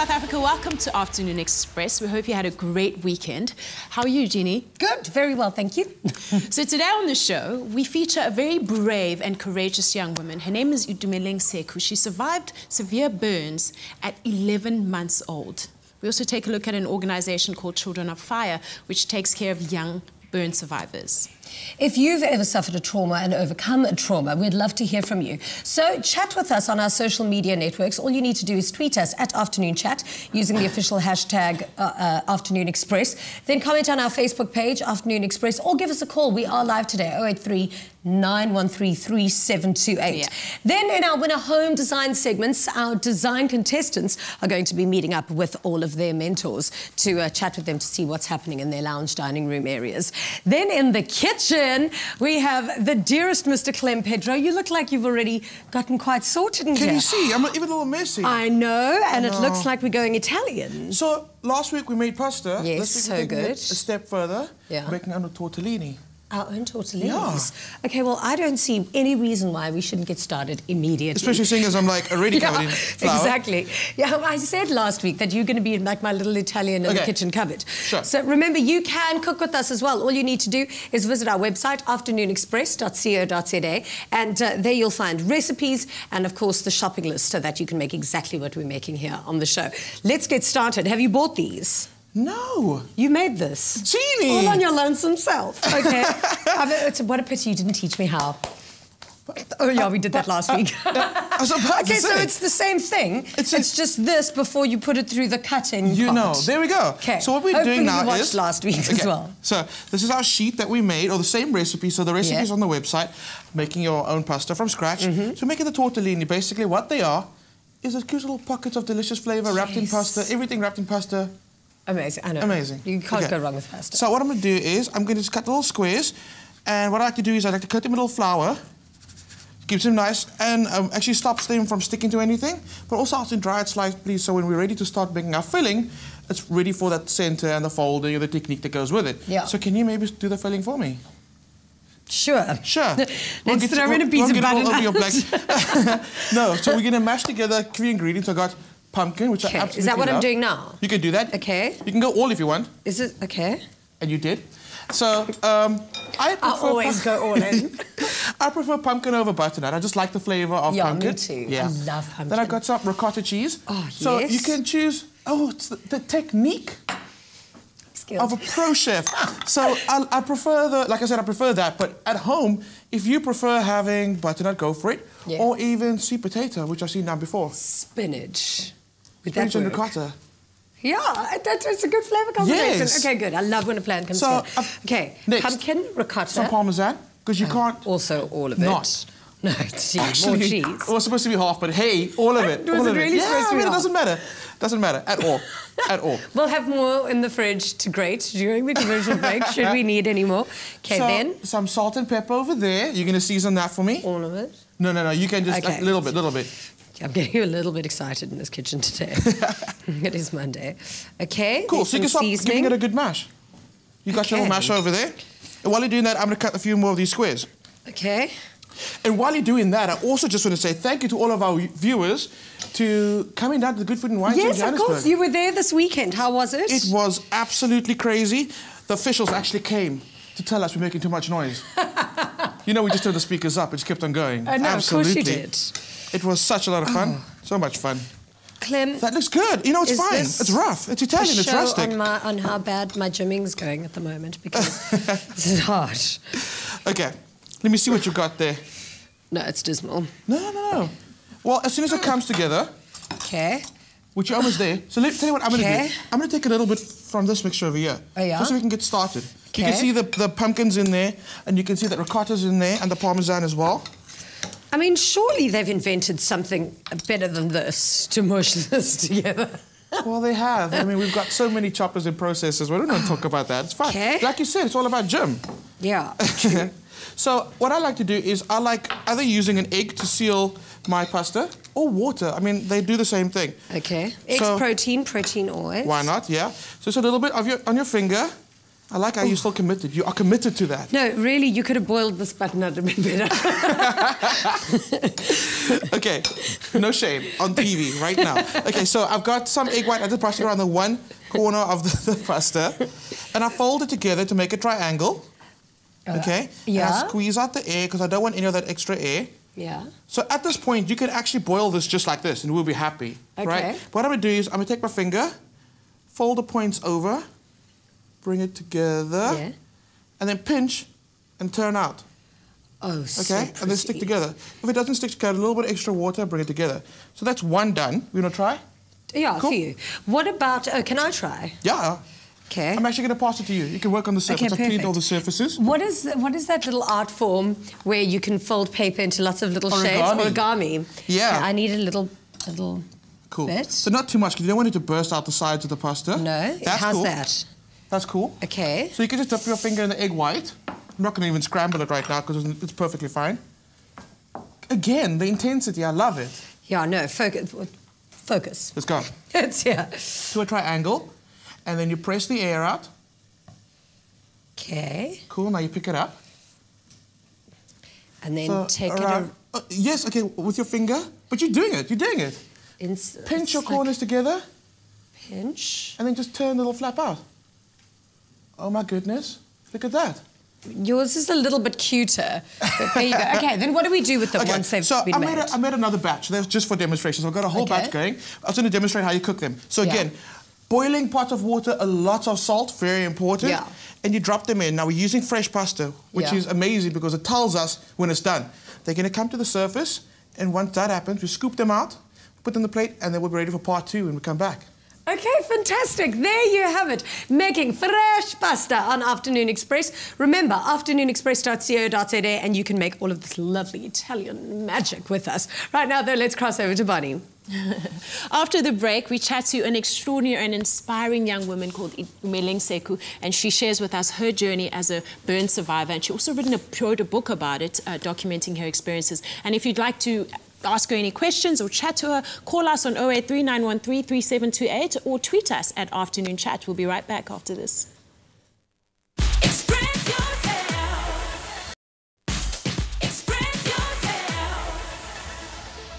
South Africa. Welcome to Afternoon Express. We hope you had a great weekend. How are you, Jeannie? Good, very well, thank you. so today on the show, we feature a very brave and courageous young woman. Her name is Itumeleng Sekhu. She survived severe burns at 11 months old. We also take a look at an organization called Children of Fire, which takes care of young burn survivors. If you've ever suffered a trauma and overcome a trauma, we'd love to hear from you. So chat with us on our social media networks. All you need to do is tweet us at Afternoon Chat using the official hashtag uh, uh, Afternoon Express. Then comment on our Facebook page, Afternoon Express, or give us a call. We are live today, 083 913 3728. Yeah. Then in our winner home design segments, our design contestants are going to be meeting up with all of their mentors to uh, chat with them to see what's happening in their lounge dining room areas. Then in the kitchen, we have the dearest Mr. Clem Pedro. You look like you've already gotten quite sorted in Can here. you see? I'm even a little messy. I know, and it looks like we're going Italian. So last week we made pasta. Yes, this week so good. a step further. Yeah. Making under tortellini. Our own tortellinis. Yeah. Okay, well, I don't see any reason why we shouldn't get started immediately. Especially seeing as I'm like already covered yeah, in flour. Exactly. Yeah, I said last week that you're going to be like my little Italian in Okay. the kitchen cupboard. Sure. So remember, you can cook with us as well. All you need to do is visit our website, afternoonexpress.co.za, and uh, there you'll find recipes and, of course, the shopping list so that you can make exactly what we're making here on the show. Let's get started. Have you bought these? No. You made this. Jeannie! All on your lonesome self. Okay. I mean, it's, what a pity you didn't teach me how. Oh, yeah, we did that last week. I was about okay, so it's the same thing. It's It's, just this before you put it through the cutting You part. know. There we go. Okay. So what we're Hopefully doing now you watched is last week as well. So this is our sheet that we made, or the same recipe. So the recipe Yeah. is on the website. Making your own pasta from scratch. Mm-hmm. So making the tortellini. Basically, what they are is a cute little pockets of delicious flavour wrapped in pasta. Everything wrapped in pasta. Amazing. I know. Amazing. You can't Okay. go wrong with pasta. So what I'm going to do is I'm going to just cut little squares, and what I like to do is I like to cut them with a little flour. Keeps them nice and um, actually stops them from sticking to anything. But also ask them dry it please, so when we're ready to start making our filling, it's ready for that center and the folding and the technique that goes with it. Yeah. So can you maybe do the filling for me? Sure. Sure. Let's get- throw in a we'll- piece we'll of butter over your nut. no, so we're going to mash together three ingredients. I got pumpkin, which Okay, I is that what I'm doing now? You can do that. Okay. You can go all if you want, Is it okay? and you did. So um, I always go all in. I prefer pumpkin over butternut. I just like the flavour of pumpkin. Yeah, me pumpkin. too. I love pumpkin. Then. I got some ricotta cheese. Oh, yes. So you can choose. Oh, it's the, the technique Skills. of a pro chef. so I, I prefer the, like I said, I prefer that. But at home, if you prefer having butternut, go for it. Yeah. Or even sweet potato, which I've seen done before. Spinach. Would Spinach that ricotta. Yeah, that, it's a good flavour combination. Yes. Okay, good. I love when a plan comes So, together. uh, Okay, next, pumpkin, ricotta. Some parmesan, because you can't. Also, all of it. Not. No, cheese, more cheese. it was supposed to be half, but hey, all of it. Was all it really yeah, supposed to be I mean, half? It doesn't matter. Doesn't matter at all. at all. We'll have more in the fridge to grate during the commercial break, should we need any more. Okay, so, then, some salt and pepper over there. You're going to season that for me? all of it. No, no, no. You can just Okay. a little bit, little bit. I'm getting a little bit excited in this kitchen today. it is Monday. Okay, Cool. So you can start seasoning. giving it a good mash. You got your little mash over there. And while you're doing that, I'm going to cut a few more of these squares. Okay. And while you're doing that, I also just want to say thank you to all of our viewers to coming down to the Good Food and Wine Yes, of course. You were there this weekend. How was it? It was absolutely crazy. The officials actually came to tell us we're making too much noise. you know, we just turned the speakers up. It just kept on going. I know, of course you absolutely. did. It was such a lot of fun. Oh. So much fun. Clem, That looks good. You know, it's fine. It's rough. It's Italian. It's rustic. On, my, on how bad my gymming's going at the moment because this is hard. Okay. Let me see what you got there. No, it's dismal. No, no, no. Well, as soon as it comes together, Okay. which you're almost there. So let me tell you what I'm going to do. I'm going to take a little bit from this mixture over here. Oh, yeah? Just so we can get started. You can see the, the pumpkins in there, and you can see that ricotta's in there, and the parmesan as well. I mean, surely they've invented something better than this to mush this together. Well, they have. I mean, we've got so many choppers and processors. We don't want to talk about that. It's fine. Okay. Like you said, it's all about Jim. Yeah. so what I like to do is I like either using an egg to seal my pasta or water. I mean, they do the same thing. Okay. Eggs, So- protein, protein always. Why not? Yeah. So it's a little bit of your on your finger, I like how you're still committed. You are committed to that. No, really, you could have boiled this button out a bit better. okay, no shame on TV right now. Okay, so I've got some egg white. I just brush it around the one corner of the, the pasta, and I fold it together to make a triangle. Uh, okay. And yeah. I squeeze out the air because I don't want any of that extra air. yeah. So at this point, you can actually boil this just like this, and we'll be happy, Okay. right? What I'm gonna do is I'm gonna take my finger, fold the points over, bring it together, Yeah. and then pinch and turn out. Oh, so Okay, and then stick together. If it doesn't stick together, a little bit extra water, bring it together. So that's one done. You wanna try? Yeah, Cool. for you. What about? Oh, can I try? Yeah. Okay. I'm actually gonna pass it to you. You can work on the surface. Okay, I cleaned all the surfaces. What is what is that little art form where you can fold paper into lots of little shapes? Origami. Origami. Yeah. I need a little, a little. Cool. Bit. So not too much because you don't want it to burst out the sides of the pasta. No. That's How's cool. that? That's cool. Okay. So you can just dip your finger in the egg white. I'm not going to even scramble it right now because it's perfectly fine. Again, the intensity, I love it. Yeah. No. Focus. Focus. Let's go. It's yeah. To a triangle, and then you press the air out. Okay. Cool, now you pick it up. And then So take around- it. uh, yes, okay, with your finger. But you're doing it, you're doing it. A, ins- Pinch your like corners together, Pinch. and then just turn the little flap out. Oh my goodness, look at that. Yours is a little bit cuter. There you go. Okay. Then what do we do with them Okay, once they've so been I made? a, I made another batch. That's just for demonstration. So I've got a whole Okay. batch going. I was going to demonstrate how you cook them. So Yeah. again, boiling pot of water, a lot of salt, very important. Yeah. And you drop them in. Now we're using fresh pasta, which Yeah. is amazing because it tells us when it's done. They're going to come to the surface, and once that happens, we scoop them out, put them in the plate, and then we'll be ready for part two when we come back. Okay, fantastic. There you have it. Making fresh pasta on Afternoon Express. Remember, afternoonexpress.co.za, and you can make all of this lovely Italian magic with us. Right now, though, let's cross over to Bonnie. After the break, we chat to an extraordinary and inspiring young woman called Meleng Sekhu, and she shares with us her journey as a burn survivor. And she also written a, wrote a book about it, uh, documenting her experiences. And if you'd like to ask her any questions or chat to her, call us on 083913 3728 or tweet us at Afternoon Chat. We'll be right back after this.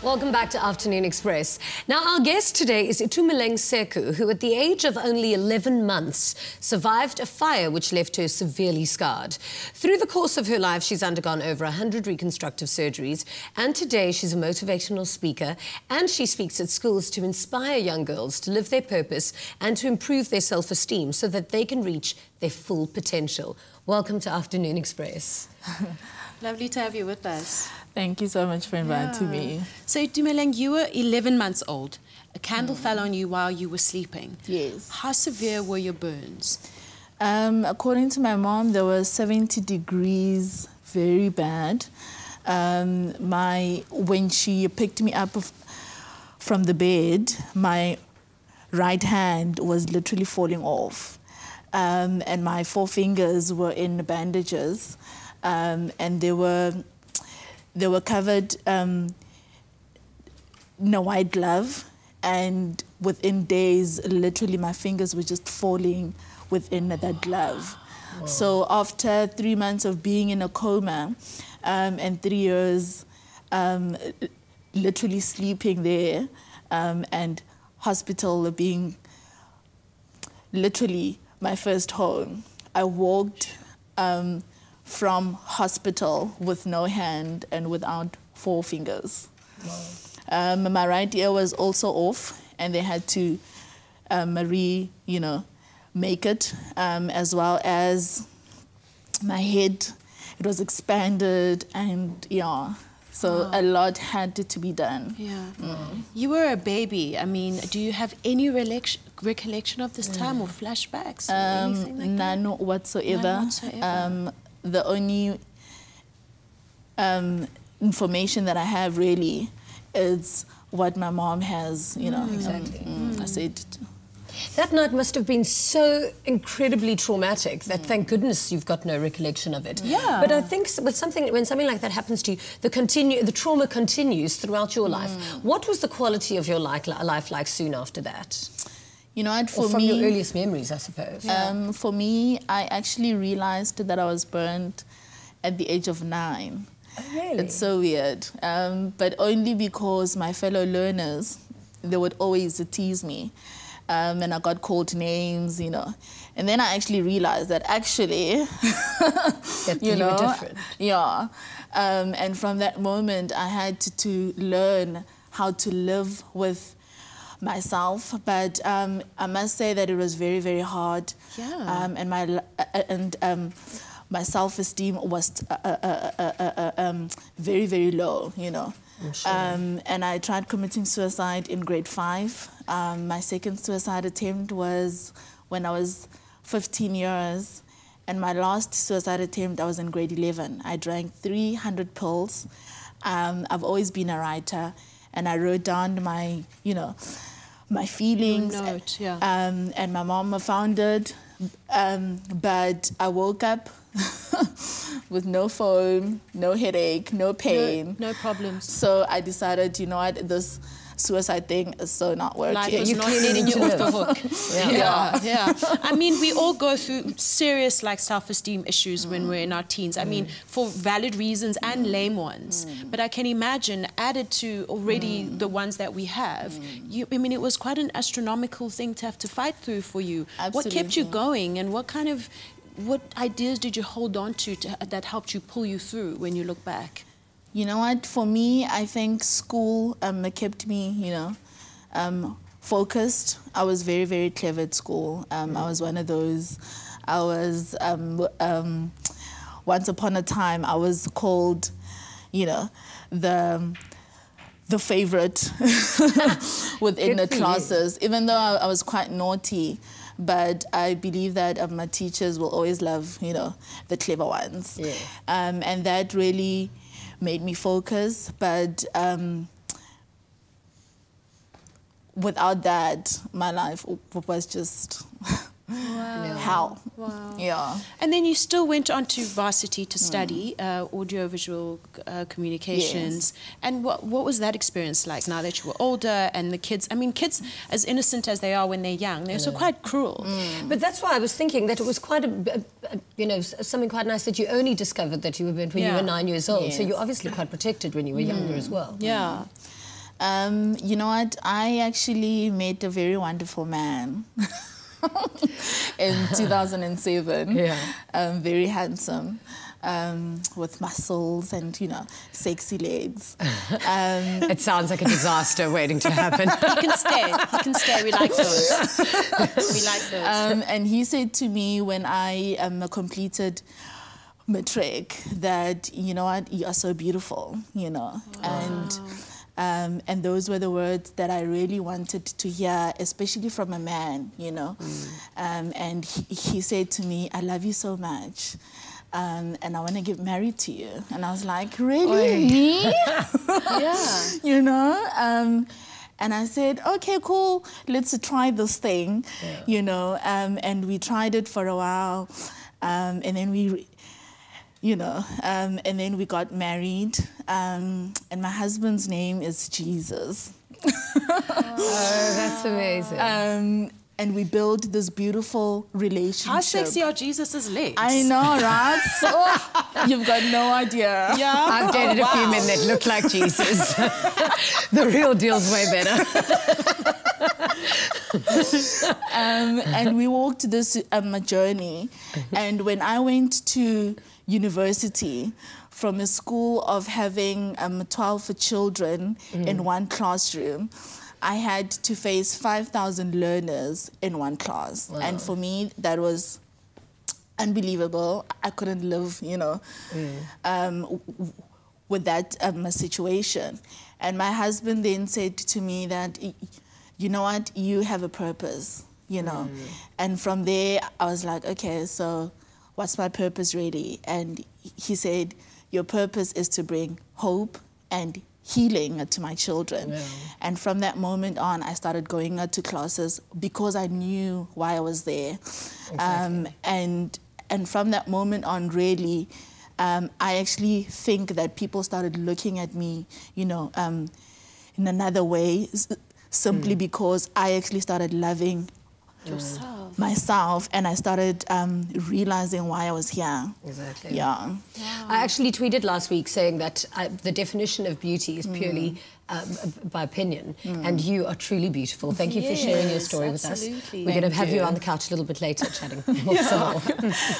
Welcome back to Afternoon Express. Now, our guest today is Itumeleng Sekhu, who at the age of only 11 months survived a fire which left her severely scarred. Through the course of her life, she's undergone over 100 reconstructive surgeries, and today she's a motivational speaker, and she speaks at schools to inspire young girls to live their purpose and to improve their self-esteem so that they can reach their full potential. Welcome to Afternoon Express. Lovely to have you with us. Thank you so much for inviting me. So, Dumeleng, you were 11 months old. A candle fell on you while you were sleeping. Yes. How severe were your burns? Um, according to my mom, there was 70 degrees, very bad. Um, my when she picked me up from the bed, my right hand was literally falling off, um, and my four fingers were in bandages, um, and they were they were covered um, in a white glove, and within days, literally my fingers were just falling within that glove. So after three months of being in a coma, um, and three years, um, literally sleeping there, um, and hospital being literally my first home. I walked um, from hospital with no hand and without four fingers. Um, my right ear was also off, and they had to um, re, you know, make it, um, as well as my head. It was expanded, and yeah, so a lot had to be done. Yeah. You were a baby. I mean, do you have any recollection of this time or flashbacks or anything like that? None whatsoever. None whatsoever. Um, the only um, information that I have really is what my mom has, you know. Mm, um, exactly. Mm, I mm. said, That night must have been so incredibly traumatic that thank goodness you've got no recollection of it. Yeah. But I think s- with something when something like that happens to you, the continue the trauma continues throughout your life. What was the quality of your like, life like soon after that? You know? For or from me, your earliest memories, I suppose. Um, for me, I actually realized that I was burned at the age of nine. Oh, really? It's so weird, um, but only because my fellow learners, they would always tease me, um, and I got called names, you know. And then I actually realized that actually, That you you know, different. yeah. Um, and from that moment, I had to, to learn how to live with myself. But um, I must say that it was very, very hard. Yeah. Um, and my uh, and um, my self-esteem was uh, uh, uh, uh, um, very, very low. You know. Um, and I tried committing suicide in grade five. Um, my second suicide attempt was when I was 15 years. And my last suicide attempt, I was in grade 11. I drank 300 pills. Um, I've always been a writer, and I wrote down my, you know, my feelings. note, yeah. Um, and my mom found it, um, but I woke up with no phone, no headache, no pain. No, no problems. So I decided, you know what, this suicide thing is so not working. Life is you not clearly letting need you off the hook. Yeah. Yeah, yeah. I mean, we all go through serious like self-esteem issues when we're in our teens. I mean, for valid reasons and lame ones. But I can imagine added to already the ones that we have. You, I mean, it was quite an astronomical thing to have to fight through for you. Absolutely. What kept you going, and what kind of what ideas did you hold on to, to that helped you pull you through when you look back? You know what? For me, I think school um, kept me, you know, um, focused. I was very, very clever at school. Um, I was one of those. I was um, um, once upon a time. I was called, you know, the the favorite within Good the for you. classes. Even though I, I was quite naughty, but I believe that um, my teachers will always love, you know, the clever ones. Yeah. Um, and that really made me focus. But um, without that, my life was just hell. Wow. Yeah. And then you still went on to varsity to study uh, audiovisual uh, communications. And what, what was that experience like now that you were older and the kids? I mean, kids, as innocent as they are when they're young, they're also quite cruel. But that's why I was thinking that it was quite a, a- a- you know, something quite nice that you only discovered that you were burnt when you were nine years old. So you're obviously quite protected when you were younger as well. Yeah. Um, you know what? I actually met a very wonderful man in 2007. Yeah. Um, very handsome, um, with muscles and, you know, sexy legs. Um, It sounds like a disaster waiting to happen. He can stay. He can stay. We like those. we like those. um, and he said to me when I um, completed matric that, you know what, you are so beautiful, you know. And um, and those were the words that I really wanted to hear, especially from a man, you know. Um, and he, he said to me, I love you so much. Um, and I want to get married to you. And I was like, really? Me? yeah. you know um, and i said okay cool let's try this thing you know um, and we tried it for a while um, and then we you know um, and then we got married um, and my husband's name is jesus Oh, that's amazing. um, and we built this beautiful relationship How sexy are Jesus' legs? i know right Oh, you've got no idea Yeah. I've dated a few men that look like Jesus. the real deal's way better. um, and we walked this um, journey. And when I went to university, from a school of having um, 12 children in one classroom, I had to face 5,000 learners in one class. And for me, that was unbelievable. I couldn't live, you know, um, w- w- with that um, situation. And my husband then said to me that, you know what, you have a purpose, you know. And from there, I was like, okay, so what's my purpose really? And he said, your purpose is to bring hope and healing to my children. And from that moment on, I started going out to classes because I knew why I was there. Um, and and from that moment on, really, um, I actually think that people started looking at me, you know, um, in another way, simply because I actually started loving Yourself. myself, and I started um, realizing why I was here. Exactly. Yeah. I actually tweeted last week saying that uh, the definition of beauty is purely Mm. Um, by opinion, and you are truly beautiful. Thank you for sharing your Yes, story with us. We're going to have you. you. on the couch a little bit later chatting more.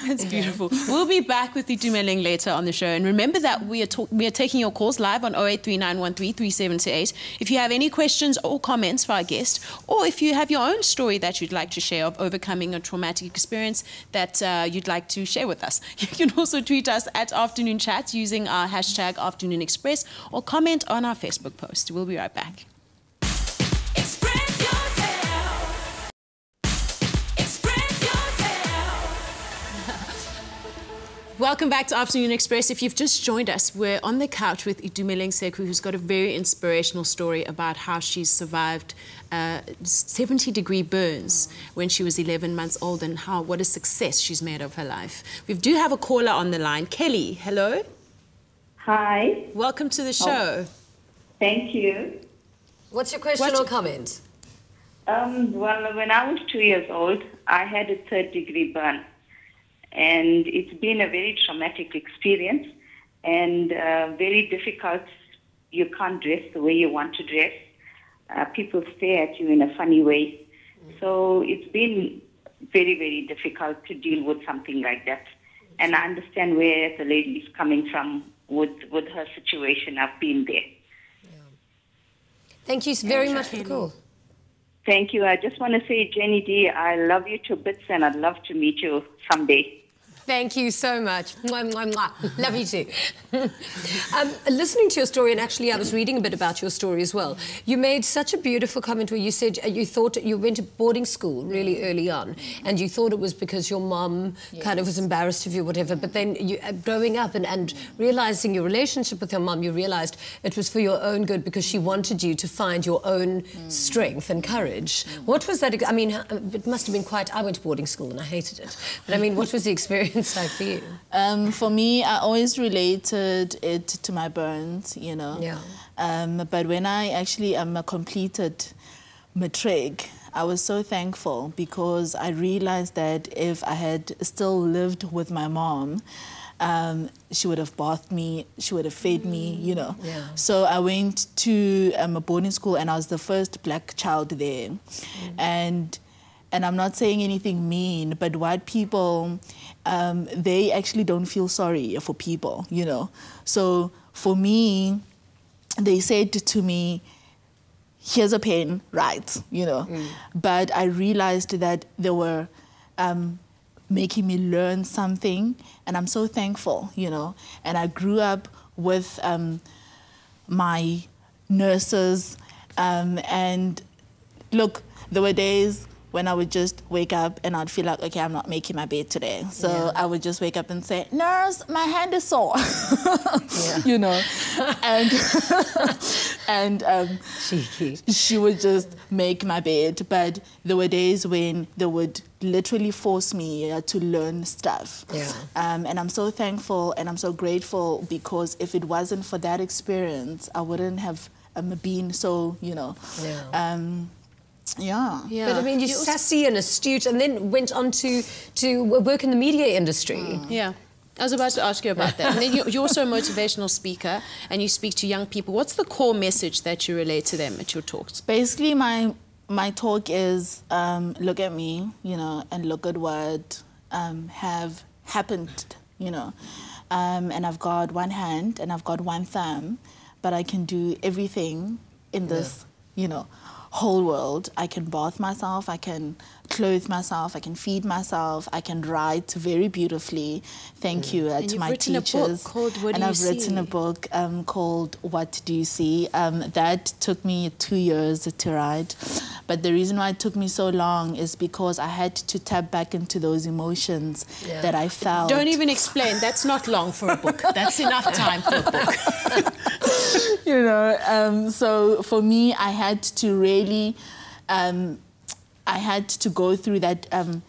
That's beautiful. We'll be back with Itumeleng later on the show. And remember that we are talk- we are taking your calls live on 0839133728. If you have any questions or comments for our guest, or if you have your own story that you'd like to share of overcoming a traumatic experience that uh, you'd like to share with us, you can also tweet us at Afternoon Chat using our hashtag Afternoon Express or comment on our Facebook post. We'll be right back. Express yourself. Express yourself. Welcome back to Afternoon Express. If you've just joined us, we're on the couch with Itumeleng Sekhu, who's got a very inspirational story about how she's survived uh, 70 degree burns when she was 11 months old and how what a success she's made of her life. We do have a caller on the line. Kelly, hello. Hi, Welcome to the show. Thank you. What's your question What- or comment? Um, well, when I was two years old, I had a third degree burn, and it's been a very traumatic experience and uh, very difficult. You can't dress the way you want to dress. Uh, people stare at you in a funny way. So it's been very, very difficult to deal with something like that. And I understand where the lady is coming from with, with her situation. I've been there. Thank you very much for the call. Thank you. I just want to say, Jenny D, I love you to bits and I'd love to meet you someday. Thank you so much. Mwah, mwah, mwah. Love you too. um, listening to your story, and actually, I was reading a bit about your story as well. You made such a beautiful comment where you said uh, you thought you went to boarding school really early on, and you thought it was because your mom kind of was embarrassed of you, whatever. But then, you, uh, growing up and, and realizing your relationship with your mum, you realized it was for your own good because she wanted you to find your own strength and courage. What was that? I mean, uh, it must have been quite. I went to boarding school and I hated it. But I mean, what was the experience like for you? Um, for me, I always related it to my burns, you know. Yeah. Um, but when I actually um, completed matric, I was so thankful because I realized that if I had still lived with my mom, um, she would have bathed me, she would have fed me, you know. Yeah. So I went to um, a boarding school and I was the first black child there. And and I'm not saying anything mean, but white people, um, they actually don't feel sorry for people, you know. So for me, they said to me, here's a pen, write, you know. But I realized that they were um, making me learn something, and I'm so thankful, you know. And I grew up with um, my nurses, um, and look, there were days when I would just wake up and I'd feel like, okay, I'm not making my bed today. So I would just wake up and say, nurse, my hand is sore. you know, and and um, Cheeky. she would just make my bed. But there were days when they would literally force me uh, to learn stuff. Yeah. Um, and I'm so thankful and I'm so grateful because if it wasn't for that experience, I wouldn't have um, been so, you know. Yeah. Um, yeah. Yeah. But I mean, you're You sassy and astute, and then went on to to work in the media industry. Yeah. I was about to ask you about that. And then you- you're also a motivational speaker and you speak to young people. What's the core message that you relate to them at your talks? Basically, my my talk is um, look at me, you know, and look at what um, have happened, you know. Um, and I've got one hand and I've got one thumb, but I can do everything in this, you know, whole world. I can bath myself, I can clothe myself, I can feed myself, I can write very beautifully. Thank you uh, to my written a book teachers. called What Do and I've written a book um, called What Do You See? Um, that took me two years to write. But the reason why it took me so long is because I had to tap back into those emotions Yeah. that I felt. Don't even explain. That's not long for a book. That's enough time for a book. you know, um, so for me, I had to really, um, I had to go through that um,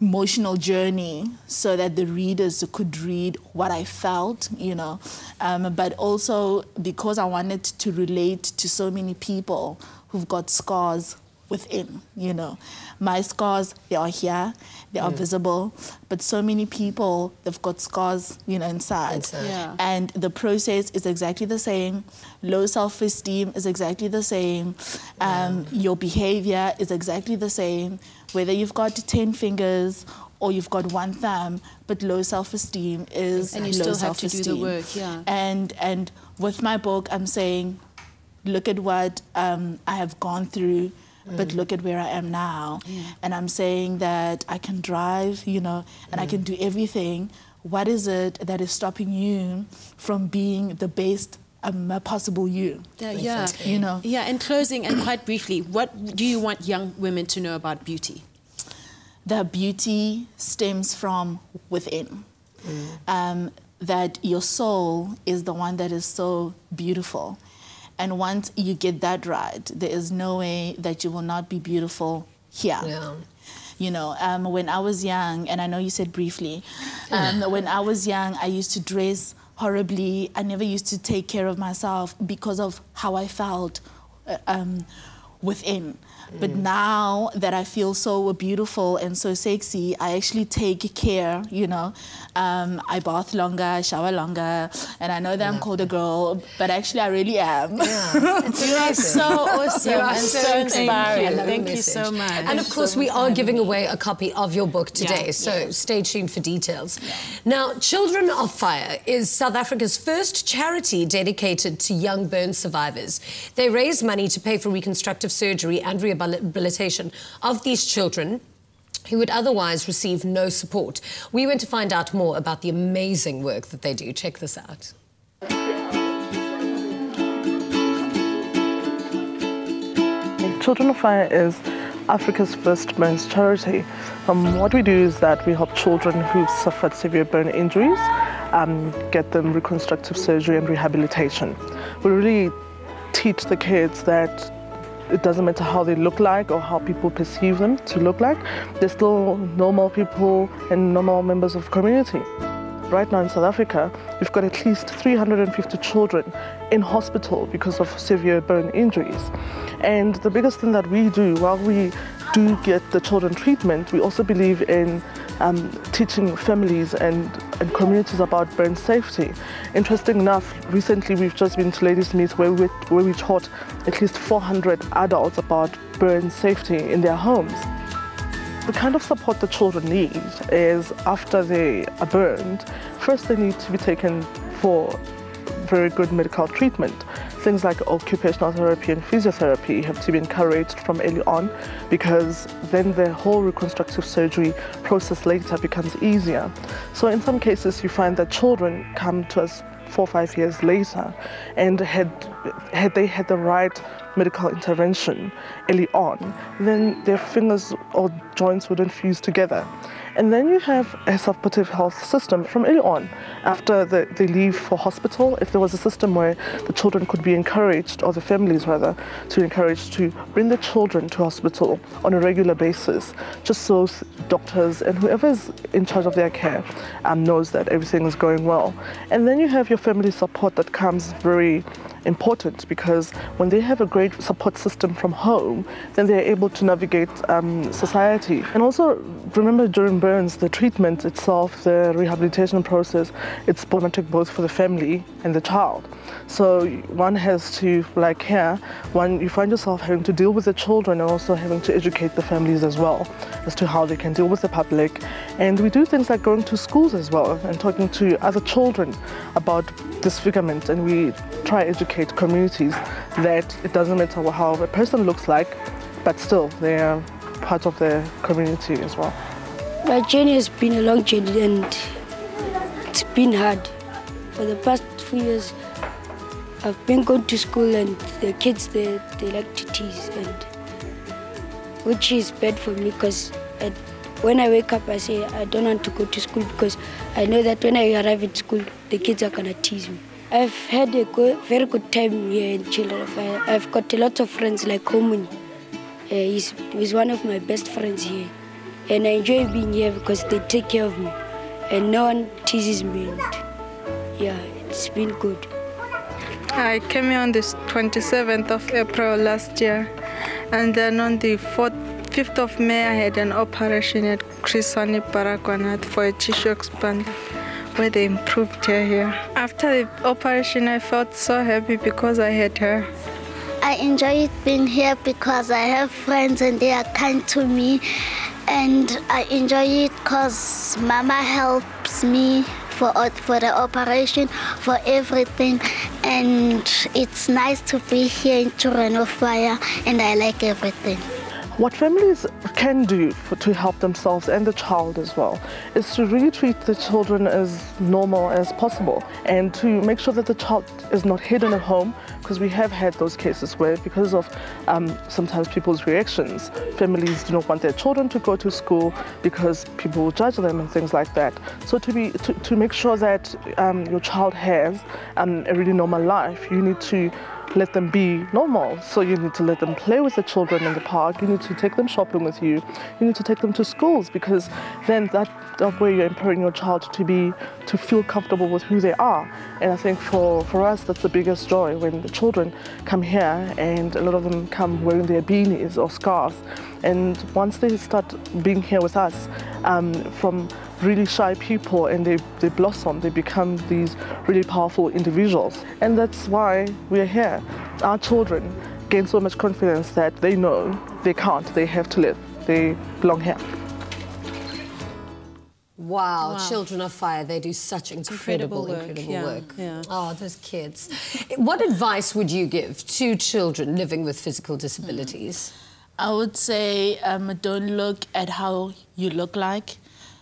emotional journey so that the readers could read what I felt, you know, um, but also because I wanted to relate to so many people who've got scars within, you know. My scars, they are here, they are visible, but so many people, they've got scars, you know, inside. Inside. Yeah. And the process is exactly the same. Low self esteem is exactly the same. Um, Your behavior is exactly the same. Whether you've got 10 fingers or you've got one thumb, but low self esteem is And you low still have to do the work, yeah. And, and with my book, I'm saying, look at what um, I have gone through. But look at where I am now. And I'm saying that I can drive, you know, and I can do everything. What is it that is stopping you from being the best um, possible you? Yeah, yeah. You know. Yeah, in closing and quite briefly, what do you want young women to know about beauty? that beauty stems from within. Um, that your soul is the one that is so beautiful. And once you get that right, there is no way that you will not be beautiful here. Yeah. You know, um, when I was young, and I know you said briefly, um, when I was young, I used to dress horribly. I never used to take care of myself because of how I felt uh, um, within. But now that I feel so beautiful and so sexy, I actually take care, you know. Um, I bath longer, I shower longer, and I know that I'm called a girl, but actually I really am. You are so awesome You are and so so inspiring. Thank you. Thank you so much. And of course, we are giving away a copy of your book today, Yeah. so stay tuned for details. Now, Children of Fire is South Africa's first charity dedicated to young burn survivors. They raise money to pay for reconstructive surgery and rehabilitation of these children who would otherwise receive no support. We went to find out more about the amazing work that they do. Check this out. Children of Fire is Africa's first burns charity. Um, what we do is that we help children who've suffered severe burn injuries um, get them reconstructive surgery and rehabilitation. We really teach the kids that it doesn't matter how they look like or how people perceive them to look like, they're still normal people and normal members of community. Right now in South Africa, we've got at least 350 children in hospital because of severe burn injuries. And the biggest thing that we do while we do get the children treatment, we also believe in um, teaching families and, and communities about burn safety. Interesting enough, recently we've just been to Ladysmith where we, where we taught at least 400 adults about burn safety in their homes. The kind of support the children need is after they are burned, first they need to be taken for very good medical treatment. Things like occupational therapy and physiotherapy have to be encouraged from early on because then the whole reconstructive surgery process later becomes easier. So in some cases you find that children come to us four or five years later and had, had they had the right medical intervention early on, then their fingers or joints wouldn't fuse together. And then you have a supportive health system from early on. After the, they leave for hospital, if there was a system where the children could be encouraged, or the families rather, to encourage to bring the children to hospital on a regular basis, just so doctors and whoever is in charge of their care um, knows that everything is going well. And then you have your family support that comes very important because when they have a great support system from home, then they're able to navigate um, society. And also remember during burns, the treatment itself, the rehabilitation process, it's problematic both for the family and the child. So one has to, like here, one you find yourself having to deal with the children and also having to educate the families as well as to how they can deal with the public. And we do things like going to schools as well and talking to other children about disfigurement and we try educate communities that it doesn't matter how a person looks like, but still they are part of the community as well. My journey has been a long journey and it's been hard. For the past few years, I've been going to school and the kids they, they like to tease and which is bad for me because when I wake up I say I don't want to go to school because I know that when I arrive at school the kids are gonna tease me. I've had a good, very good time here in Children. I've got a lot of friends like Homuni. Uh, he's, he's one of my best friends here. And I enjoy being here because they take care of me. And no one teases me. And yeah, it's been good. I came here on the 27th of April last year. And then on the 4th, 5th of May, I had an operation at Crisani Paraguanat for a tissue expander where they improved her here. After the operation, I felt so happy because I had her. I enjoy being here because I have friends and they are kind to me. And I enjoy it because Mama helps me for, for the operation, for everything. And it's nice to be here in of Fire and I like everything. What families can do for, to help themselves and the child as well is to really treat the children as normal as possible and to make sure that the child is not hidden at home because we have had those cases where because of um, sometimes people's reactions families do not want their children to go to school because people will judge them and things like that so to be to, to make sure that um, your child has um, a really normal life you need to let them be normal. So you need to let them play with the children in the park. You need to take them shopping with you. You need to take them to schools because then that, that way you're empowering your child to be to feel comfortable with who they are. And I think for, for us that's the biggest joy when the children come here and a lot of them come wearing their beanies or scarves. And once they start being here with us, um, from really shy people and they, they blossom, they become these really powerful individuals. And that's why we are here. Our children gain so much confidence that they know they can't, they have to live, they belong here. Wow, Wow. Children of Fire, they do such incredible, incredible work, incredible yeah, work. yeah. Oh, those kids. what advice would you give to children living with physical disabilities? I would say um, don't look at how you look like,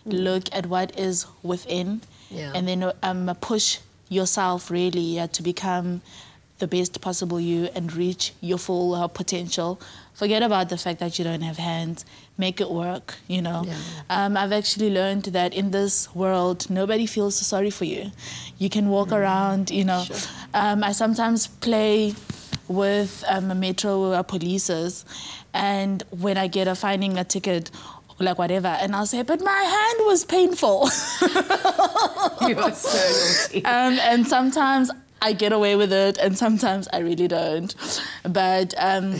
look at what is within, Yeah. and then um, push yourself really uh, to become the best possible you and reach your full uh, potential. Forget about the fact that you don't have hands. Make it work, you know. Um, I've actually learned that in this world, nobody feels sorry for you. You can walk around, you know. Um, I sometimes play with um, metro uh, polices, and when I get a finding a ticket, like whatever, and I'll say, but my hand was painful. You are so naughty. um, and sometimes I get away with it, and sometimes I really don't. But um,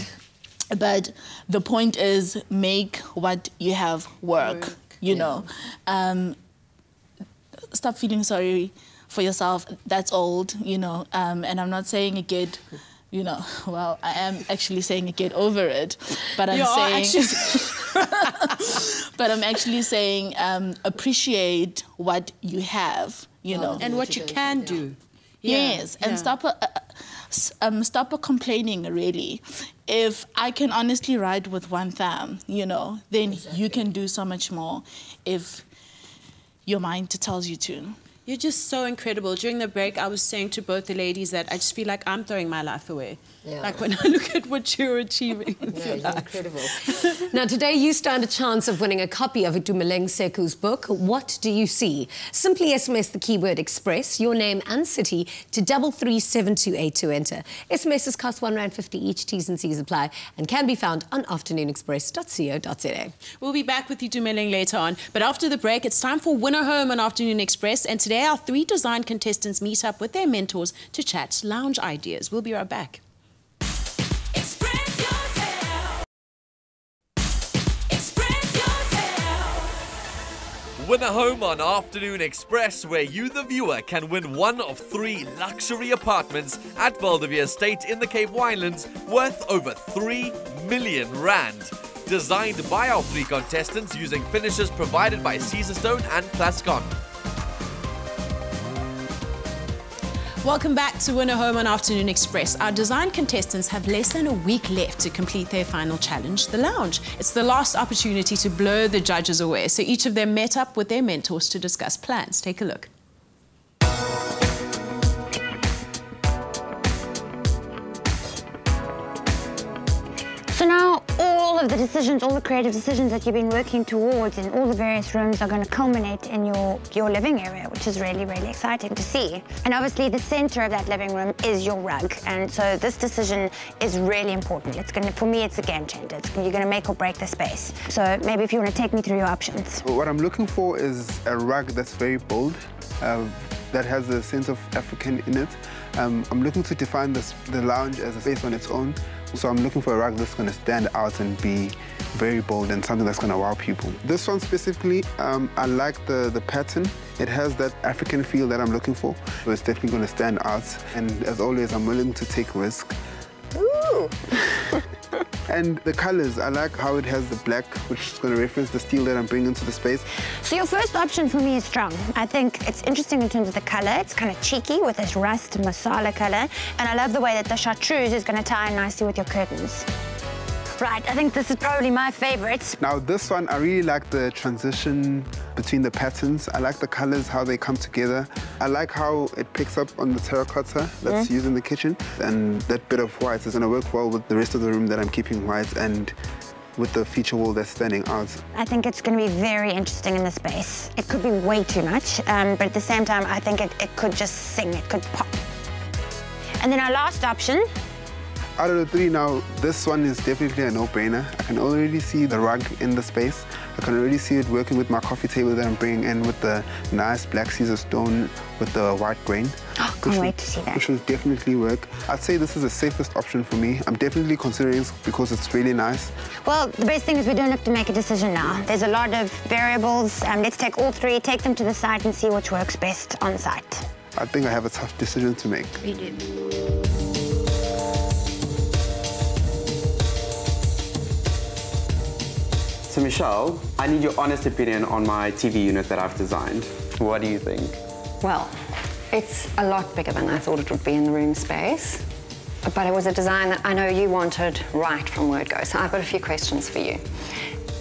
but the point is, make what you have work. you know, um, stop feeling sorry for yourself. That's old, you know. Um, and I'm not saying it get. You know, well, I am actually saying it, get over it, but I'm You are saying, but I'm actually saying um, appreciate what you have. You know, and what you can do. Yeah, Yes, and yeah. stop uh, uh, um, stop complaining. Really, if I can honestly write with one thumb, you know, then you can do so much more. If your mind tells you to. You're just so incredible. During the break, I was saying to both the ladies that I just feel like I'm throwing my life away. Yeah. Like when I look at what you're achieving with Yeah, your you're life. incredible. now, today you stand a chance of winning a copy of Itumeleng Sekhu's book, What Do You See? Simply SMS the keyword Express, your name and city to 337282 to enter. SMSs cost one rand fifty each, T's and C's apply, and can be found on afternoonexpress.co.za. We'll be back with you, Dumeling, later on. But after the break, it's time for Win a Home on Afternoon Express. And today, our three design contestants meet up with their mentors to chat lounge ideas. We'll be right back. Win a home on Afternoon Express, where you, the viewer, can win one of three luxury apartments at Val de Vie Estate in the Cape Winelands, worth over 3 million rand. Designed by our three contestants using finishes provided by Caesarstone and Plascon. Welcome back to Win a Home on Afternoon Express. Our design contestants have less than a week left to complete their final challenge, the lounge. It's the last opportunity to blow the judges away. So each of them met up with their mentors to discuss plans. Take a look. All of the decisions, all the creative decisions that you've been working towards in all the various rooms are going to culminate in your, your living area, which is really, really exciting to see. And obviously the center of that living room is your rug. And so this decision is really important. It's going to, for me, it's a game changer. It's, you're going to make or break the space. So maybe if you want to take me through your options. What I'm looking for is a rug that's very bold, uh, that has a sense of African in it. Um, I'm looking to define this, the lounge as a space on its own So I'm looking for a rug that's going to stand out and be very bold and something that's going to wow people. This one specifically, um, I like the, the pattern. It has that African feel that I'm looking for. So it's definitely going to stand out. And as always, I'm willing to take risk. Ooh. And the colors, I like how it has the black, which is going to reference the steel that I'm bringing into the space. So your first option for me is strong. I think it's interesting in terms of the color. It's kind of cheeky with this rust masala color. And I love the way that the chartreuse is going to tie in nicely with your curtains. Right, I think this is probably my favorite. Now this one, I really like the transition between the patterns. I like the colors, how they come together. I like how it picks up on the terracotta that's used in the kitchen. And that bit of white is gonna work well with the rest of the room that I'm keeping white and with the feature wall that's standing out. I think it's going to be very interesting in the space. It could be way too much, um, but at the same time, I think it, it could just sing, it could pop. And then our last option, Out of the three now, this one is definitely a no-brainer. I can already see the rug in the space. I can already see it working with my coffee table that I'm bringing in with the nice black Caesarstone with the white grain. Oh, can't wait to see that. Which will definitely work. I'd say this is the safest option for me. I'm definitely considering it because it's really nice. well, the best thing is we don't have to make a decision now. There's a lot of variables. Um, let's take all three, take them to the site and see which works best on site. I think I have a tough decision to make. We do. So Michelle, I need your honest opinion on my TV unit that I've designed. What do you think? Well, it's a lot bigger than I thought it would be in the room space. But it was a design that I know you wanted right from word go. So I've got a few questions for you.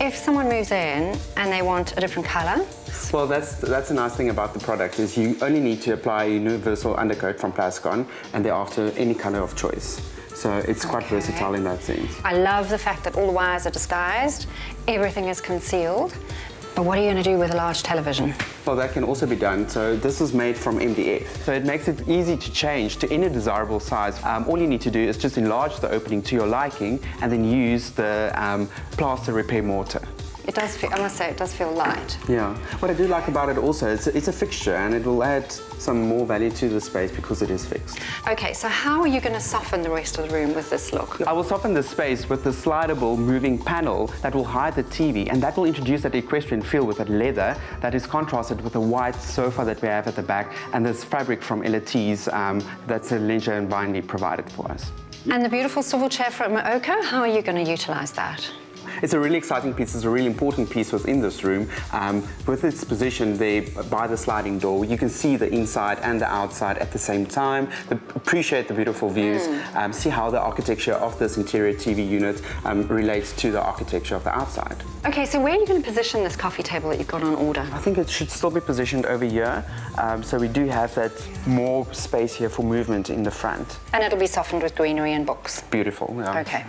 If someone moves in and they want a different color, Well, that's that's a nice thing about the product is you only need to apply a universal undercoat from Plascon and thereafter any color of choice. So it's quite versatile in that sense. I love the fact that all the wires are disguised, everything is concealed. But what are you going to do with a large television? Well, that can also be done. So this is made from MDF. So it makes it easy to change to any desirable size. Um, all you need to do is just enlarge the opening to your liking and then use the um, plaster repair mortar. It does feel, I must say, it does feel light. Yeah. What I do like about it also, it's a, it's a fixture and it will add some more value to the space because it is fixed. Okay, so how are you going to soften the rest of the room with this look? I will soften the space with the slidable moving panel that will hide the TV and that will introduce that equestrian feel with that leather that is contrasted with the white sofa that we have at the back and this fabric from LT's um, that's a leisure and Vinely provided for us. And the beautiful swivel chair from Oka, how are you going to utilize that? It's a really exciting piece. It's a really important piece within this room. Um, with its position there by the sliding door, you can see the inside and the outside at the same time. The, appreciate the beautiful views. Mm. Um, see how the architecture of this interior TV unit um, relates to the architecture of the outside. Okay, so where are you going to position this coffee table that you've got on order? I think it should still be positioned over here. Um, so we do have that more space here for movement in the front. And it'll be softened with greenery and books. Beautiful. yeah. Okay.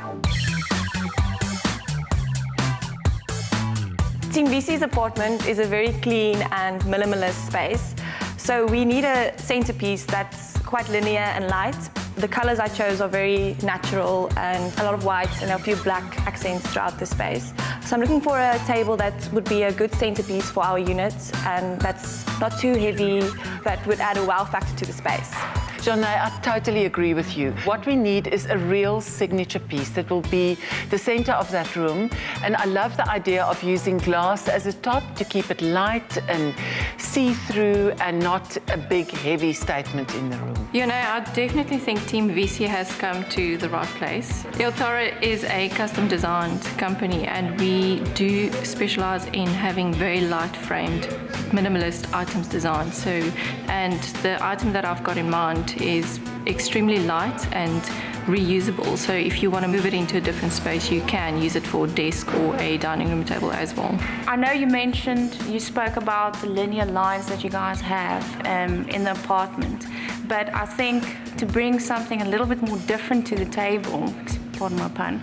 VC's apartment is a very clean and minimalist space. So we need a centerpiece that's quite linear and light. The colors I chose are very natural and a lot of whites and a few black accents throughout the space. So I'm looking for a table that would be a good centerpiece for our units and that's not too heavy, that would add a wow factor to the space. John, I, I totally agree with you. What we need is a real signature piece that will be the center of that room. And I love the idea of using glass as a top to keep it light and see-through and not a big, heavy statement in the room. You know, I definitely think Team VC has come to the right place. Il Toro is a custom designed company and we do specialize in having very light framed minimalist items designed. So, and the item that I've got in mind is extremely light and reusable. So if you want to move it into a different space, you can use it for a desk or a dining room table as well. I know you mentioned, you spoke about the linear lines that you guys have um, in the apartment, but I think to bring something a little bit more different to the table, pardon my pun,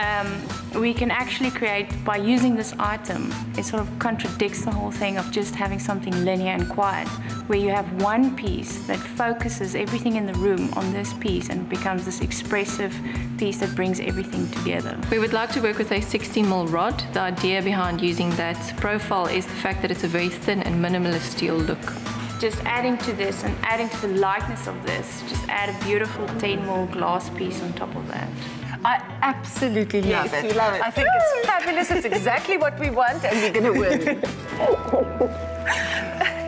um, we can actually create, by using this item, it sort of contradicts the whole thing of just having something linear and quiet, where you have one piece that focuses everything in the room on this piece and becomes this expressive piece that brings everything together. We would like to work with a 60 mil rod. The idea behind using that profile is the fact that it's a very thin and minimalist steel look. Just adding to this and adding to the lightness of this, just add a beautiful 10 mil glass piece on top of that. I absolutely love Yes, it. we love it. I think it's fabulous. It's exactly what we want, and we're going to win.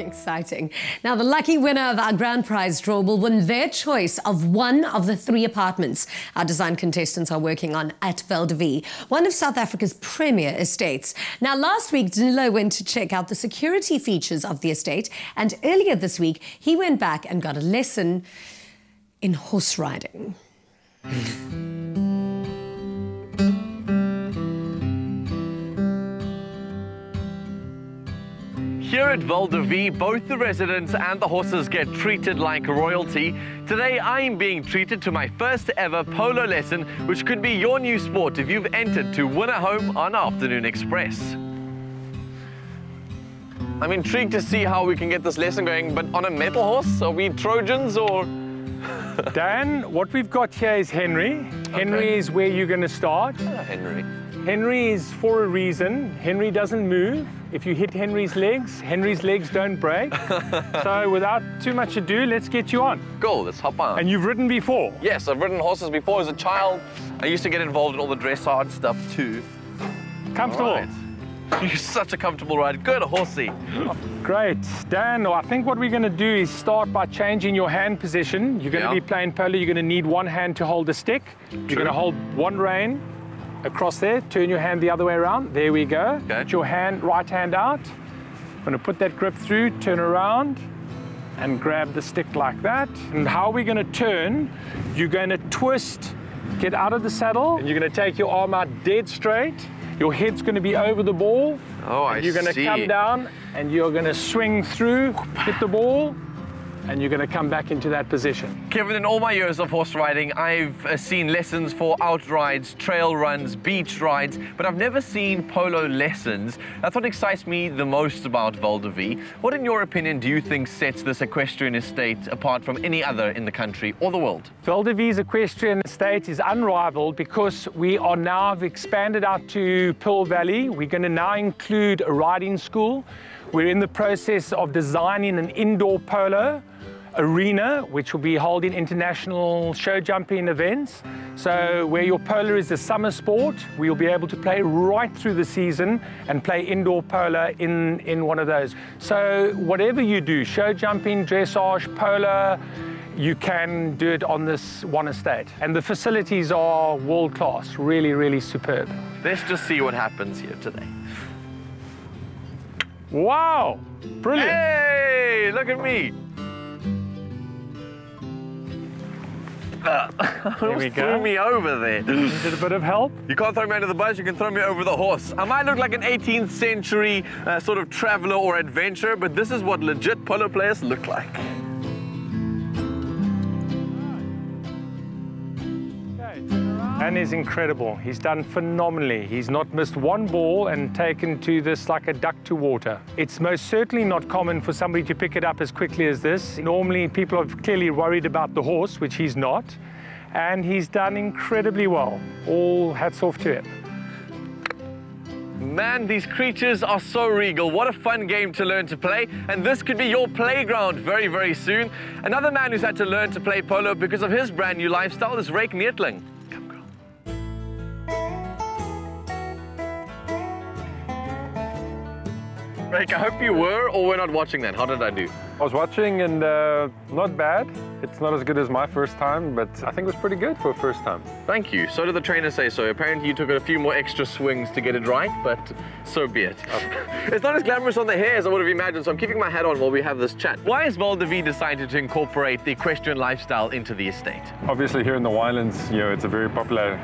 Exciting. Now, the lucky winner of our grand prize draw will win their choice of one of the three apartments our design contestants are working on at Vie, one of South Africa's premier estates. Now, last week, Danilo went to check out the security features of the estate, and earlier this week, he went back and got a lesson in horse riding. Here at Val de Vie, both the residents and the horses get treated like royalty. Today, I'm being treated to my first ever polo lesson, which could be your new sport if you've entered to win a home on Afternoon Express. I'm intrigued to see how we can get this lesson going, but on a metal horse? Are we Trojans or? Dan, what we've got here is Henry. Henry is where you're going to start. Ah, Henry. Henry is for a reason. Henry doesn't move. If you hit Henry's legs, Henry's legs don't break. so without too much ado, let's get you on. Cool, let's hop on. And you've ridden before? Yes, I've ridden horses before as a child. I used to get involved in all the dressage stuff too. Comfortable? Right. You're such a comfortable rider. Good horsey. Great. Dan, I think what we're going to do is start by changing your hand position. You're going Yeah. to be playing polo. You're going to need one hand to hold the stick. You're going to hold one rein across there. Turn your hand the other way around. There we go. Put your hand, right hand out. I'm going to put that grip through, turn around, and grab the stick like that. And how we're going to turn, you're going to twist, get out of the saddle, and you're going to take your arm out dead straight. Your head's going to be over the ball. Oh, I and You're going to see. come down and you're going to swing through, hit the ball, and you're going to come back into that position. Kevin, in all my years of horse riding, I've uh, seen lessons for outrides, trail runs, beach rides, but I've never seen polo lessons. That's what excites me the most about Val de Vie. What, in your opinion, do you think sets this equestrian estate apart from any other in the country or the world? Val de Vie's Equestrian Estate is unrivaled because we are now have expanded out to Pearl Valley. We're going to now include a riding school. We're in the process of designing an indoor polo arena, which will be holding international show jumping events. So where your polo is a summer sport, we'll be able to play right through the season and play indoor polo in, in one of those. So whatever you do, show jumping, dressage, polo, you can do it on this one estate. And the facilities are world class, really, really superb. Let's just see what happens here today. Wow! Brilliant. Hey, look at me. Uh, There we go. threw me over there. Did a bit of help? You can't throw me under the bus, you can throw me over the horse. I might look like an 18th century uh, sort of traveler or adventurer, but this is what legit polo players look like. And is incredible. He's done phenomenally. He's not missed one ball and taken to this like a duck to water. It's most certainly not common for somebody to pick it up as quickly as this. Normally, people are clearly worried about the horse, which he's not. And he's done incredibly well. All hats off to him. Man, these creatures are so regal. What a fun game to learn to play. And this could be your playground very, very soon. Another man who's had to learn to play polo because of his brand new lifestyle is Rake Neethling. Rake, I hope you were or were not watching that. How did I do? I was watching and uh, not bad. It's not as good as my first time, but I think it was pretty good for a first time. Thank you. So did the trainer say so. Apparently you took a few more extra swings to get it right, but so be it. it's not as glamorous on the hair as I would have imagined, so I'm keeping my hat on while we have this chat. Why has Val de Vie decided to incorporate the equestrian lifestyle into the estate? Obviously here in the Winelands, you know, it's a very popular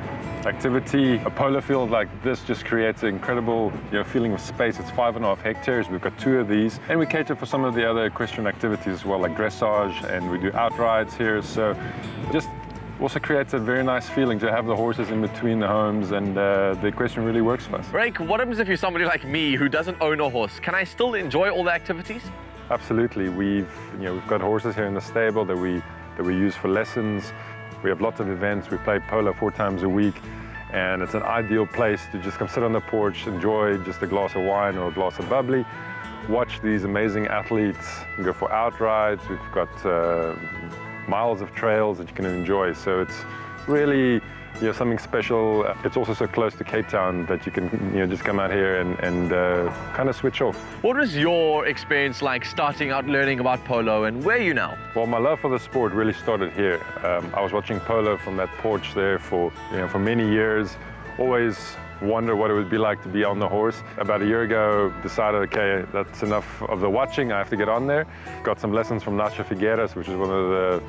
activity. A polo field like this just creates an incredible you know, feeling of space. It's five and a half hectares. We've got two of these. And we cater for some of the other equestrian activities as well, like dressage, and we do outrides here. So just also creates a very nice feeling to have the horses in between the homes and uh, the equestrian really works for us. Rake, what happens if you're somebody like me who doesn't own a horse? Can I still enjoy all the activities? Absolutely. We've you know we've got horses here in the stable that we that we use for lessons. We have lots of events. We play polo four times a week, and it's an ideal place to just come sit on the porch, enjoy just a glass of wine or a glass of bubbly, watch these amazing athletes, go for outrides. We've got uh, miles of trails that you can enjoy. So it's really you know, something special. It's also so close to Cape Town that you can you know, just come out here and, and uh, kind of switch off. What was your experience like starting out learning about polo and where are you now? Well, my love for the sport really started here. Um, I was watching polo from that porch there for, you know, for many years. Always wonder what it would be like to be on the horse. About a year ago, decided, okay, that's enough of the watching. I have to get on there. Got some lessons from Nacho Figueras, which is one of the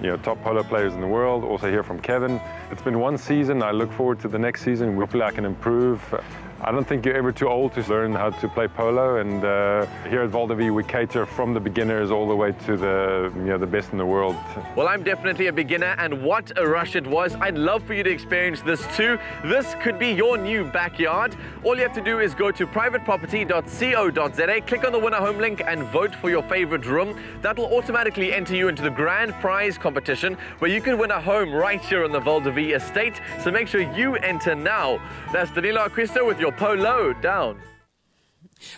you know, top polo players in the world. Also hear from Kevin. It's been one season. I look forward to the next season. Hopefully I can improve. I don't think you're ever too old to learn how to play polo. And uh, here at Val we cater from the beginners all the way to the, you know, the best in the world. Well, I'm definitely a beginner, and what a rush it was. I'd love for you to experience this too. This could be your new backyard. All you have to do is go to privateproperty.co.za, click on the Win a Home link, and vote for your favorite room. That will automatically enter you into the grand prize competition where you can win a home right here on the Val estate. So make sure you enter now. That's Danilo Acquisto with your polo down.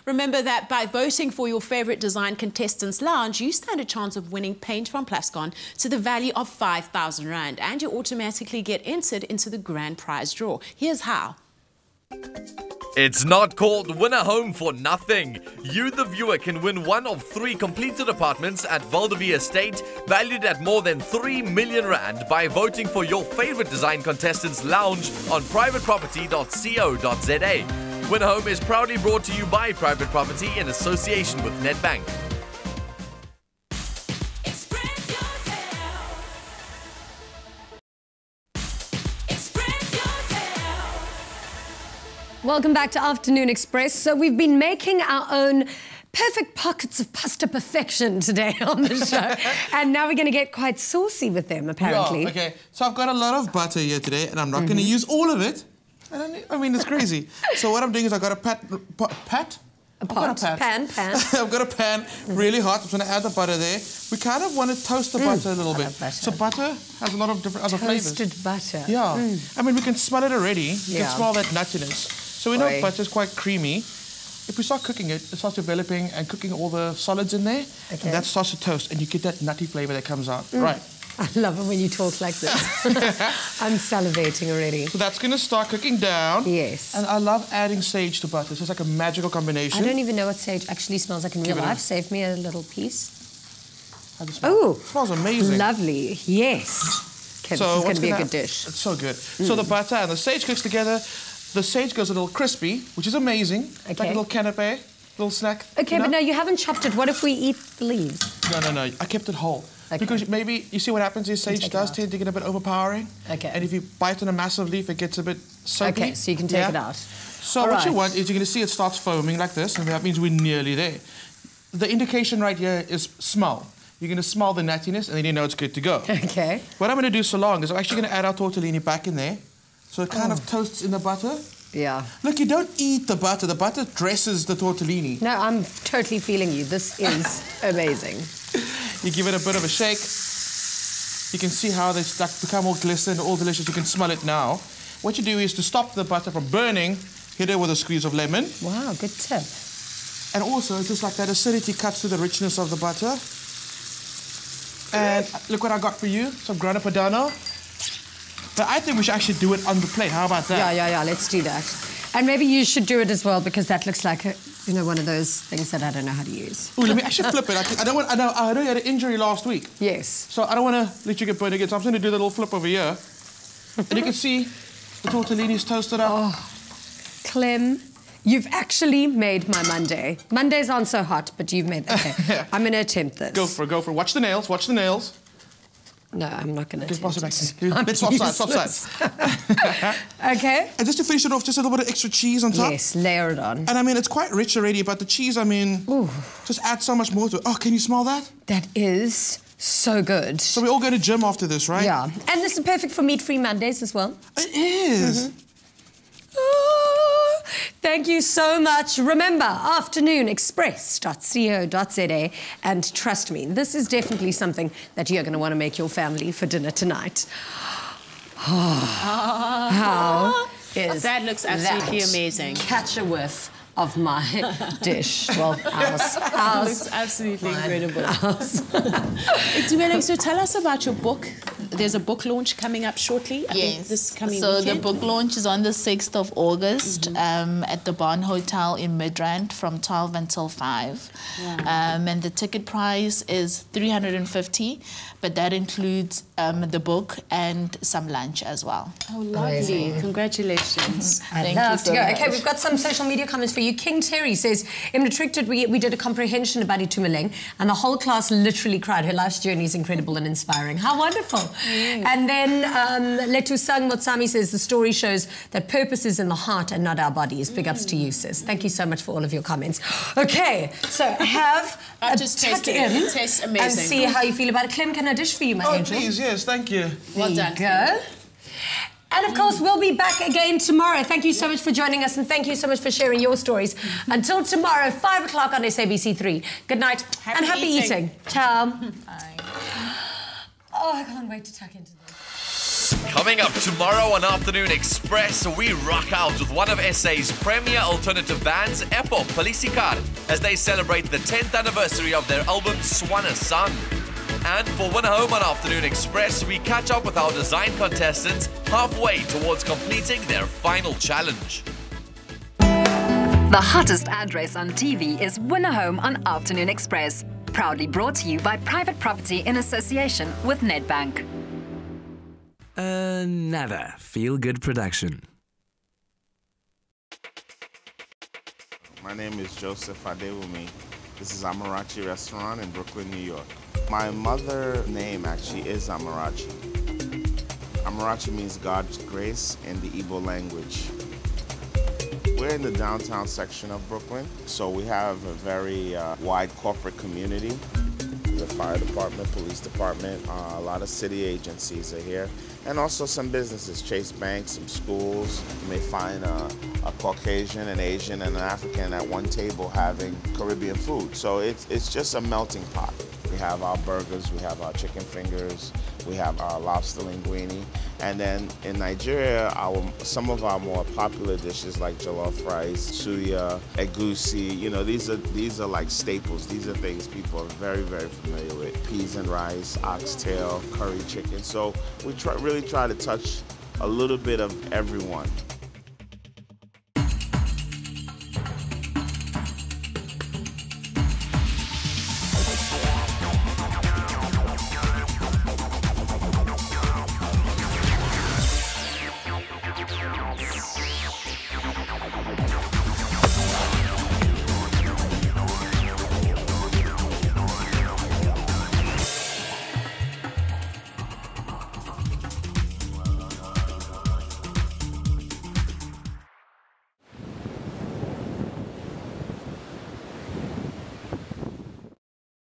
Remember that by voting for your favorite design contestants lounge, you stand a chance of winning paint from Plascon to the value of 5,000 Rand and you automatically get entered into the grand prize draw. Here's how. It's not called Win a Home for nothing. You, the viewer, can win one of three completed apartments at Val de Estate, valued at more than 3 million Rand, by voting for your favorite design contestants lounge on privateproperty.co.za. Win a Home is proudly brought to you by Private Property in association with Nedbank. Welcome back to Afternoon Express. So we've been making our own perfect pockets of pasta perfection today on the show. and now we're going to get quite saucy with them, apparently. Yeah, okay, so I've got a lot of butter here today, and I'm not going to use all of it. I, don't, I mean, it's crazy. so what I'm doing is I've got a pat, pa- pat? A I've got pot, pan, pan. I've got a pan really hot. I'm going to add the butter there. We kind of want to toast the Mm, butter a little I bit. butter. So butter has a lot of different other Toasted flavors. butter. Yeah. Mm. I mean, we can smell it already. You Yeah. can smell that nuttiness. So we know Oi. butter's quite creamy. If we start cooking it, it starts developing and cooking all the solids in there. Okay. And that starts to toast, and you get that nutty flavor that comes out. Mm. Right. I love it when you talk like this. I'm salivating already. So that's going to start cooking down. Yes. And I love adding sage to butter. It's just like a magical combination. I don't even know what sage actually smells like in real life. Save me a little piece. How does it? Oh, smells amazing. Lovely. Yes. Okay, this is going to be a good dish. It's so good. So the butter and the sage cooks together. The sage goes a little crispy, which is amazing. Like a little canapé, little snack. Okay, you but know? now you haven't chopped it. What if we eat the leaves? No, no, no. I kept it whole. Because maybe you see what happens is sage does tend to get a bit overpowering. Okay. And if you bite on a massive leaf, it gets a bit soapy. Okay, so you can take Yeah? it out. So All what you want is you're going to see it starts foaming like this, and that means we're nearly there. The indication right here is smell. You're going to smell the nuttiness, and then you know it's good to go. Okay. What I'm going to do so long is I'm actually going to add our tortellini back in there, so it kind Oh. of toasts in the butter. Yeah. Look, you don't eat the butter. The butter dresses the tortellini. No, I'm totally feeling you. This is amazing. You give it a bit of a shake. You can see how they like, become all glistened, all delicious. You can smell it now. What you do is to stop the butter from burning, hit it with a squeeze of lemon. Wow, good tip. And also, it's just like that acidity cuts through the richness of the butter. And look what I got for you, some grana padano. But I think we should actually do it on the plate. How about that? Yeah, yeah, yeah. Let's do that. And maybe you should do it as well because that looks like a, you know one of those things that I don't know how to use. Ooh, let me actually flip it. I, I don't want. I know. I know you had an injury last week. Yes. So I don't want to let you get burned again. So I'm just going to do the little flip over here, and you can see the tortellini's toasted up. Oh, Clem, you've actually made my Monday. Mondays aren't so hot, but you've made. Okay, I'm going to attempt this. Go for it. Go for it. Watch the nails. Watch the nails. No, I'm not going to. Just pass it back. Let's swap sides. Swap sides. okay. And just to finish it off, just a little bit of extra cheese on top. Yes, layer it on. And I mean, it's quite rich already, but the cheese, I mean, just add so much more to it. Oh, can you smell that? That is so good. So we all go to gym after this, right? Yeah, and this is perfect for meat-free Mondays as well. It is. Oh, thank you so much. Remember, afternoonexpress.co.za. And trust me, this is definitely something that you're going to want to make your family for dinner tonight. How is That looks absolutely that? amazing. Catch a whiff of my dish. Well, ours. That Ours. looks absolutely Mine. incredible. Itumeleng, so tell us about your book, there's a book launch coming up shortly. I think Yes. this coming so weekend. the book launch is on the 6th of August um, at the Barn Hotel in Midrand from 12 until 5. Um, and the ticket price is 350 but that includes um, the book and some lunch as well. Oh, lovely. Congratulations. I'd Thank love you so much. Okay, we've got some social media comments for you. King Terry says, in Matricted, we, we did a comprehension about Itumeleng, and the whole class literally cried. Her life's journey is incredible and inspiring. How wonderful. And then um, Letusang Motsami says, the story shows that purpose is in the heart and not our bodies. Big ups to you, sis. Thank you so much for all of your comments. Okay, so have I've a just tuck tasted in it. It tastes and amazing. see how you feel about it. Clem, can I dish for you, my Oh, angel? please, yes, thank you. Well done. Go. And of course, we'll be back again tomorrow. Thank you so much for joining us and thank you so much for sharing your stories. Until tomorrow, 5 o'clock on SABC3. Good night and happy eating. eating. Ciao. Oh, I can't wait to tuck into this. Coming up tomorrow on Afternoon Express, we rock out with one of SA's premier alternative bands, Epo Polisicar, as they celebrate the 10th anniversary of their album Swanesang. And for Win a Home on Afternoon Express, we catch up with our design contestants halfway towards completing their final challenge. The hottest address on TV is Win a Home on Afternoon Express. Proudly brought to you by Private Property in association with Nedbank. Another feel good production. My name is Joseph Adewumi. This is Amarachi Restaurant in Brooklyn, New York. My mother name actually is Amarachi. Amarachi means God's grace in the Igbo language. We're in the downtown section of Brooklyn, so we have a very uh, wide corporate community. The fire department, police department, uh, a lot of city agencies are here, and also some businesses, Chase Bank, some schools. You may find a, a Caucasian, an Asian, and an African at one table having Caribbean food. So it's, it's just a melting pot. We have our burgers, we have our chicken fingers, we have our lobster linguine, and then in Nigeria, our some of our more popular dishes like jollof rice, suya, egusi. You know, these are these are like staples. These are things people are very very familiar with. Peas and rice, oxtail, curry chicken. So we try really try to touch a little bit of everyone